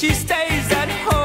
She stays at home.